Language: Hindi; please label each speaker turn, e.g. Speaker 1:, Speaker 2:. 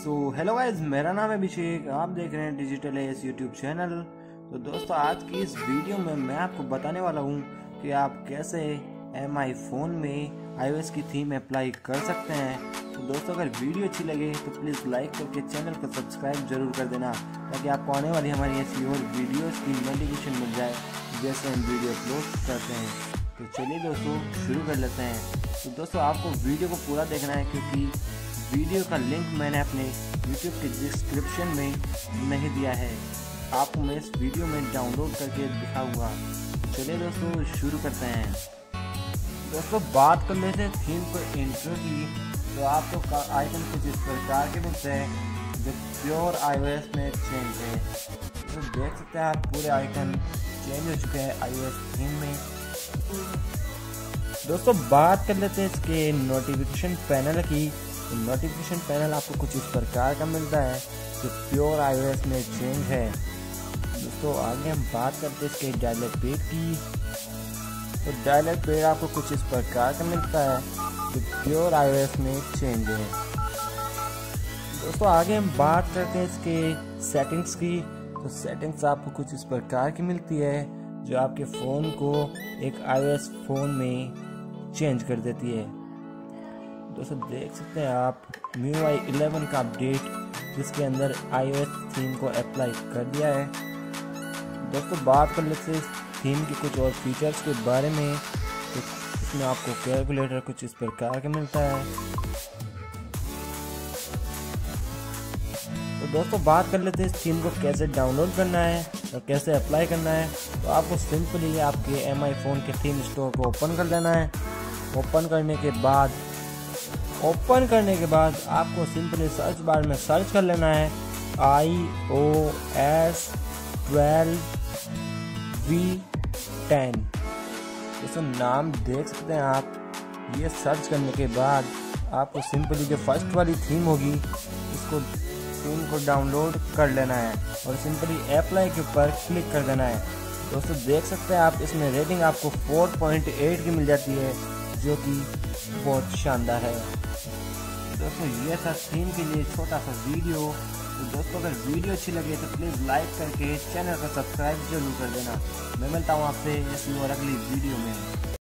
Speaker 1: सो हेलो गाइज़ मेरा नाम है अभिषेक, आप देख रहे हैं डिजिटल एस यूट्यूब चैनल तो दोस्तों, आज की इस वीडियो में मैं आपको बताने वाला हूँ कि आप कैसे एम आई फ़ोन में आईओएस की थीम अप्लाई कर सकते हैं। तो दोस्तों, अगर वीडियो अच्छी लगे तो प्लीज़ लाइक करके चैनल को सब्सक्राइब ज़रूर कर देना, ताकि आपको आने वाली हमारी ऐसी और वीडियोज़ की नोटिफिकेशन मिल जाए, जैसे हम वीडियो अपलोड करते हैं। तो चलिए दोस्तों, शुरू कर लेते हैं। तो दोस्तों, आपको वीडियो को पूरा देखना है, क्योंकि वीडियो का लिंक मैंने अपने यूट्यूब के डिस्क्रिप्शन में नहीं दिया है। आपको मैं इस वीडियो में डाउनलोड करके दिखाऊँगा चलिए दोस्तों, शुरू करते हैं। दोस्तों, बात कर लेते हैं थीम पर इंट्रो की तो आपको आइकन कुछ इस प्रकार के मिलते हैं। जो प्योर आईओएस में चेंज है। तो देख सकते हैं आप, पूरे आइकन चेंज हो चुके हैं आईओएस थीम में। दोस्तों, बात कर लेते हैं इसके नोटिफिकेशन पैनल की। नोटिफिकेशन पैनल आपको कुछ इस प्रकार का मिलता है जो प्योर आईओएस में चेंज है। दोस्तों, आगे हम बात करते हैं इसके डायलर पेड की। तो डायलर पेड आपको कुछ इस प्रकार का मिलता है जो प्योर आईओएस में चेंज है। दोस्तों, आगे हम बात करते हैं इसके सेटिंग्स की। तो सेटिंग्स आपको कुछ इस प्रकार की मिलती है जो आपके फ़ोन को एक आईओएस फ़ोन में चेंज कर देती है। दोस्तों देख सकते हैं आप म्यू आई इलेवन का अपडेट जिसके अंदर आई थीम को अप्लाई कर दिया है। दोस्तों, बात कर लेते हैं थीम के कुछ और फीचर्स के बारे में। तो इसमें आपको कैलकुलेटर कुछ इस प्रकार का मिलता है। तो दोस्तों, बात कर लेते हैं इस थीम को कैसे डाउनलोड करना है और कैसे अप्लाई करना है। तो आपको सिंपली आपके एम आई फ़ोन के थीम स्टोर को ओपन कर लेना है। ओपन करने के बाद ओपन करने के बाद आपको सिंपली सर्च बार में सर्च कर लेना है I O S twelve V ten जैसे नाम देख सकते हैं आप। ये सर्च करने के बाद आपको सिंपली जो फ़र्स्ट वाली थीम होगी, इसको थीम को डाउनलोड कर लेना है और सिंपली अप्लाई के ऊपर क्लिक कर देना है। दोस्तों, देख सकते हैं आप, इसमें रेटिंग आपको 4.8 की मिल जाती है, जो कि बहुत शानदार है। दोस्तों, ये था थीम के लिए छोटा सा वीडियो तो दोस्तों, अगर वीडियो अच्छी लगे तो प्लीज़ लाइक करके चैनल को सब्सक्राइब ज़रूर कर देना। मैं मिलता हूँ आपसे इस और अगली वीडियो में।